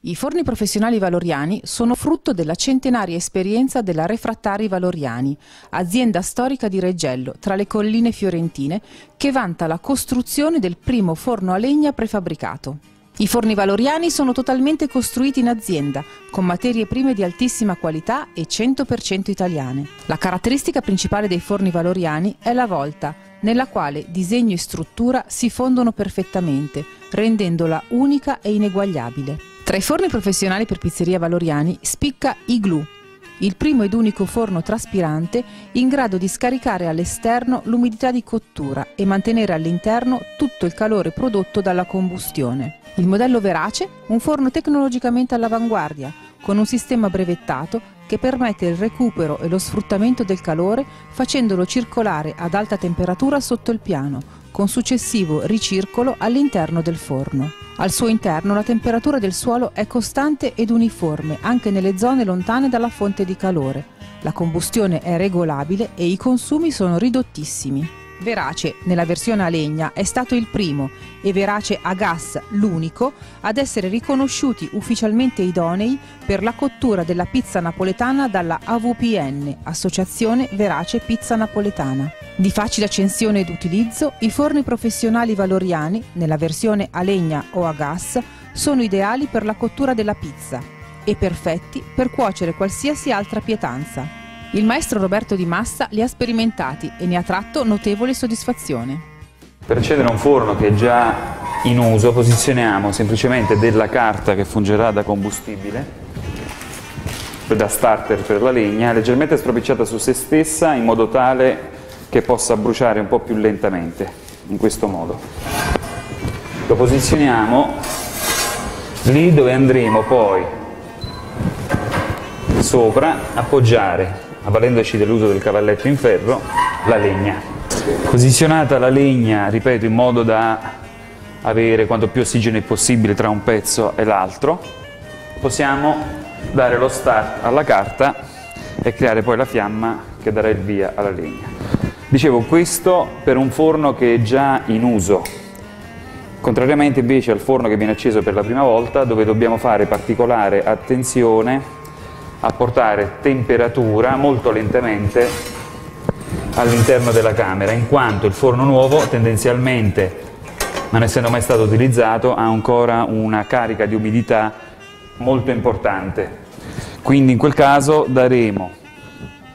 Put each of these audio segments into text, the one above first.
I forni professionali valoriani sono frutto della centenaria esperienza della Refrattari Valoriani, azienda storica di Reggello, tra le colline fiorentine, che vanta la costruzione del primo forno a legna prefabbricato. I forni valoriani sono totalmente costruiti in azienda, con materie prime di altissima qualità e 100% italiane. La caratteristica principale dei forni valoriani è la volta, nella quale disegno e struttura si fondono perfettamente, rendendola unica e ineguagliabile. Tra i forni professionali per pizzeria Valoriani spicca Igloo, il primo ed unico forno traspirante in grado di scaricare all'esterno l'umidità di cottura e mantenere all'interno tutto il calore prodotto dalla combustione. Il modello Verace, un forno tecnologicamente all'avanguardia, con un sistema brevettato che permette il recupero e lo sfruttamento del calore facendolo circolare ad alta temperatura sotto il piano, con successivo ricircolo all'interno del forno. Al suo interno la temperatura del suolo è costante ed uniforme anche nelle zone lontane dalla fonte di calore. La combustione è regolabile e i consumi sono ridottissimi. Verace, nella versione a legna, è stato il primo e Verace a gas l'unico ad essere riconosciuti ufficialmente idonei per la cottura della pizza napoletana dalla AVPN, Associazione Verace Pizza Napoletana. Di facile accensione ed utilizzo, i forni professionali valoriani, nella versione a legna o a gas, sono ideali per la cottura della pizza e perfetti per cuocere qualsiasi altra pietanza. Il maestro Roberto Di Massa li ha sperimentati e ne ha tratto notevole soddisfazione. Per accedere a un forno che è già in uso posizioniamo semplicemente della carta che fungerà da combustibile da starter per la legna, leggermente stropicciata su se stessa in modo tale che possa bruciare un po' più lentamente, in questo modo. Lo posizioniamo lì dove andremo poi sopra appoggiare avvalendoci dell'uso del cavalletto in ferro, la legna. Posizionata la legna, ripeto, in modo da avere quanto più ossigeno è possibile tra un pezzo e l'altro, possiamo dare lo start alla carta e creare poi la fiamma che darà il via alla legna. Dicevo, questo per un forno che è già in uso, contrariamente invece al forno che viene acceso per la prima volta, dove dobbiamo fare particolare attenzione a portare temperatura molto lentamente all'interno della camera, in quanto il forno nuovo tendenzialmente, non essendo mai stato utilizzato, ha ancora una carica di umidità molto importante. Quindi in quel caso daremo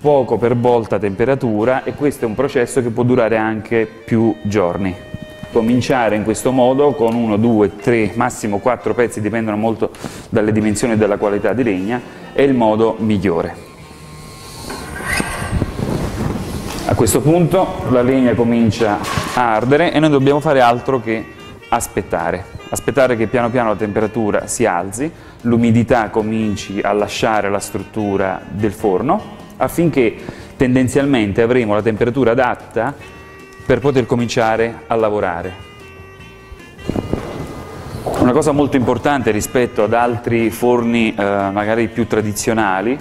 poco per volta temperatura e questo è un processo che può durare anche più giorni. Cominciare in questo modo con uno, due, tre, massimo quattro pezzi, dipendono molto dalle dimensioni e dalla qualità di legna, è il modo migliore. A questo punto la legna comincia a ardere e noi dobbiamo fare altro che aspettare. Aspettare che piano piano la temperatura si alzi, l'umidità cominci a lasciare la struttura del forno affinché tendenzialmente avremo la temperatura adatta per poter cominciare a lavorare. Cosa molto importante rispetto ad altri forni eh, magari più tradizionali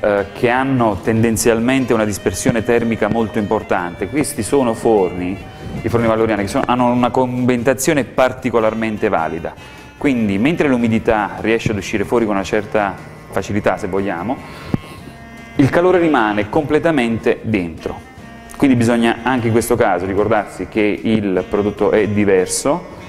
eh, che hanno tendenzialmente una dispersione termica molto importante, questi sono forni, i forni valoriani, che sono, hanno una conventazione particolarmente valida, quindi mentre l'umidità riesce ad uscire fuori con una certa facilità se vogliamo, il calore rimane completamente dentro. Quindi bisogna anche in questo caso ricordarsi che il prodotto è diverso,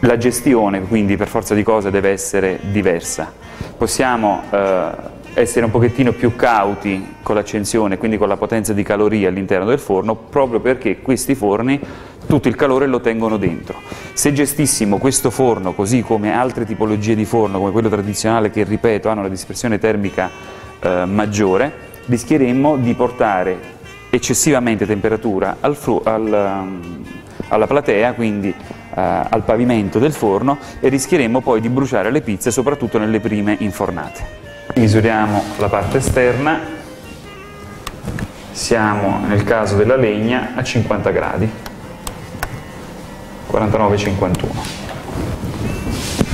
la gestione quindi per forza di cose deve essere diversa. Possiamo eh, essere un pochettino più cauti con l'accensione, quindi con la potenza di calorie all'interno del forno, proprio perché questi forni tutto il calore lo tengono dentro. Se gestissimo questo forno così come altre tipologie di forno, come quello tradizionale che ripeto hanno una dispersione termica eh, maggiore, rischieremmo di portare eccessivamente temperatura al um, alla platea, quindi al pavimento del forno e rischieremmo poi di bruciare le pizze soprattutto nelle prime infornate. Misuriamo la parte esterna, siamo nel caso della legna a 50 gradi, 49-51.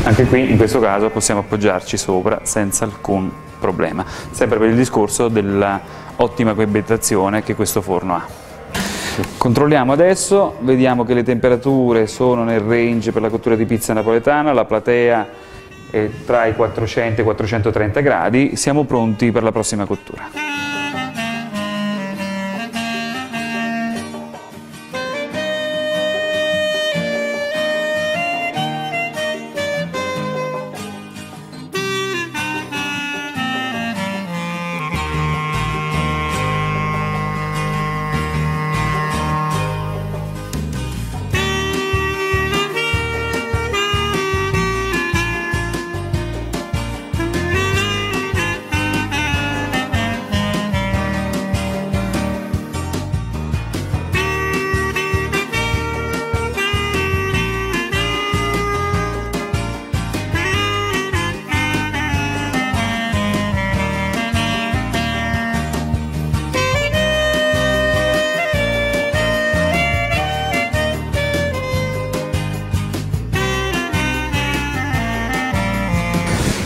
Anche qui in questo caso possiamo appoggiarci sopra senza alcun problema, sempre per il discorso della ottima coibentazione che questo forno ha. Controlliamo adesso, vediamo che le temperature sono nel range per la cottura di pizza napoletana, la platea e tra i 400 e i 430 gradi siamo pronti per la prossima cottura.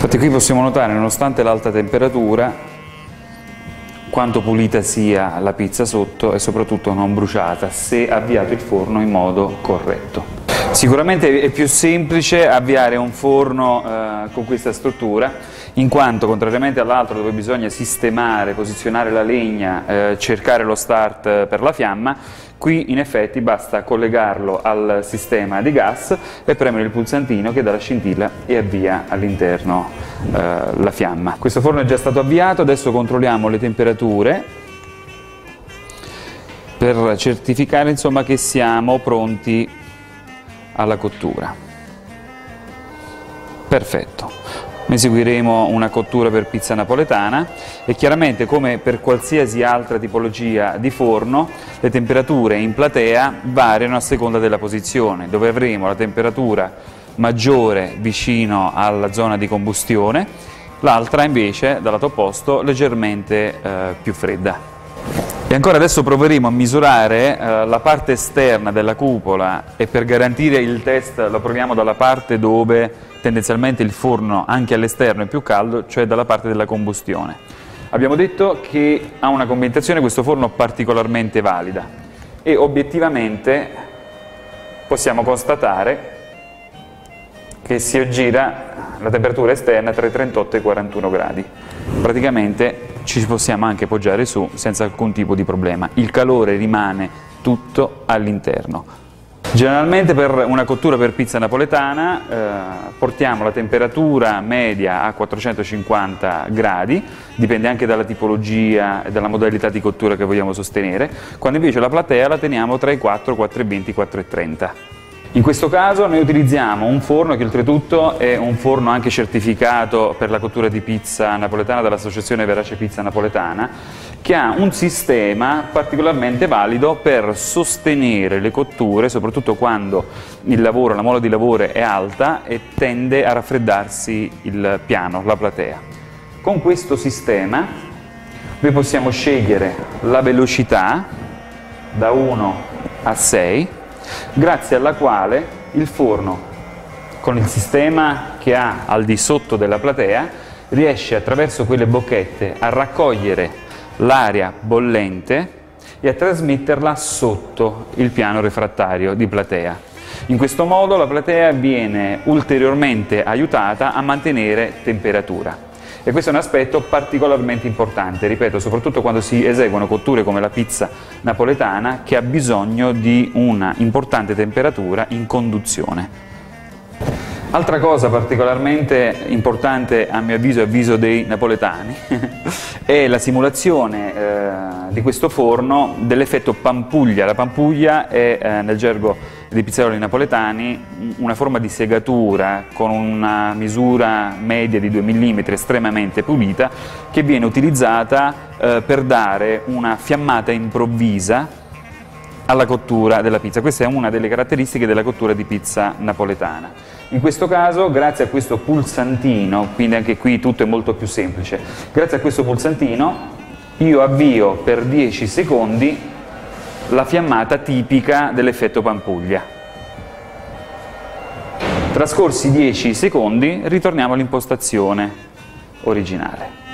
Infatti qui possiamo notare, nonostante l'alta temperatura, quanto pulita sia la pizza sotto e soprattutto non bruciata se avviato il forno in modo corretto. Sicuramente è più semplice avviare un forno eh, con questa struttura in quanto contrariamente all'altro dove bisogna sistemare, posizionare la legna, eh, cercare lo start per la fiamma, Qui in effetti basta collegarlo al sistema di gas e premere il pulsantino che dà la scintilla e avvia all'interno eh, la fiamma. Questo forno è già stato avviato, adesso controlliamo le temperature per certificare insomma, che siamo pronti alla cottura. Perfetto eseguiremo una cottura per pizza napoletana e chiaramente come per qualsiasi altra tipologia di forno le temperature in platea variano a seconda della posizione dove avremo la temperatura maggiore vicino alla zona di combustione l'altra invece dal lato opposto leggermente eh, più fredda. E ancora adesso proveremo a misurare eh, la parte esterna della cupola e per garantire il test lo proviamo dalla parte dove tendenzialmente il forno anche all'esterno è più caldo, cioè dalla parte della combustione. Abbiamo detto che ha una conventazione questo forno particolarmente valida e obiettivamente possiamo constatare che si aggira la temperatura esterna tra i 38 e i 41 gradi. Praticamente ci possiamo anche poggiare su senza alcun tipo di problema. Il calore rimane tutto all'interno. Generalmente per una cottura per pizza napoletana eh, portiamo la temperatura media a 450 gradi, dipende anche dalla tipologia e dalla modalità di cottura che vogliamo sostenere, quando invece la platea la teniamo tra i 4, 4,20 e 4,30. In questo caso noi utilizziamo un forno che oltretutto è un forno anche certificato per la cottura di pizza napoletana dall'Associazione Verace Pizza Napoletana che ha un sistema particolarmente valido per sostenere le cotture, soprattutto quando il lavoro, la molla di lavoro è alta e tende a raffreddarsi il piano, la platea. Con questo sistema noi possiamo scegliere la velocità da 1 a 6 grazie alla quale il forno, con il sistema che ha al di sotto della platea, riesce attraverso quelle bocchette a raccogliere l'aria bollente e a trasmetterla sotto il piano refrattario di platea. In questo modo la platea viene ulteriormente aiutata a mantenere temperatura. E questo è un aspetto particolarmente importante, ripeto, soprattutto quando si eseguono cotture come la pizza napoletana che ha bisogno di una importante temperatura in conduzione. Altra cosa particolarmente importante a mio avviso e avviso dei napoletani è la simulazione eh, di questo forno dell'effetto pampuglia. La pampuglia è eh, nel gergo dei pizzaioli napoletani una forma di segatura con una misura media di 2 mm estremamente pulita che viene utilizzata eh, per dare una fiammata improvvisa alla cottura della pizza. Questa è una delle caratteristiche della cottura di pizza napoletana. In questo caso, grazie a questo pulsantino, quindi anche qui tutto è molto più semplice, grazie a questo pulsantino io avvio per 10 secondi la fiammata tipica dell'effetto pampuglia. Trascorsi 10 secondi ritorniamo all'impostazione originale.